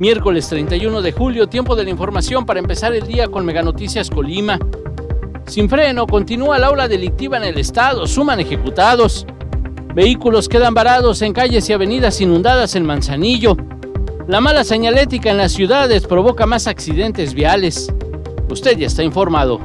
Miércoles 31 de julio, tiempo de la información para empezar el día con Mega Noticias Colima. Sin freno, continúa la ola delictiva en el estado, suman ejecutados. Vehículos quedan varados en calles y avenidas inundadas en Manzanillo. La mala señalética en las ciudades provoca más accidentes viales. Usted ya está informado.